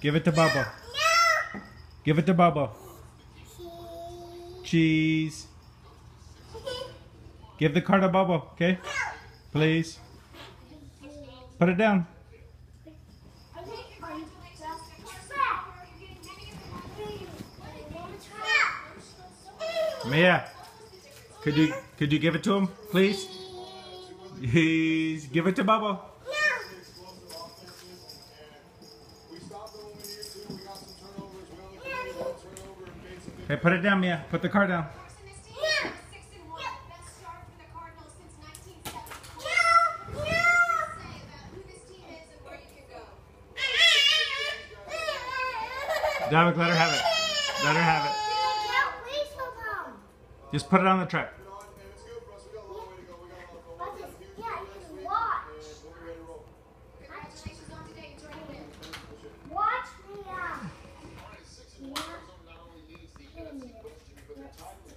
Give it to Bubba. No. Give it to Bubba. Cheese. Give the card to Bubba, okay? Please. Put it down. Mia, could you could you give it to him, please? Please give it to Bubba. Hey, put it down, Mia. Put the car down. Dominic, let her have it. Let her have it. Just put it on the track. time.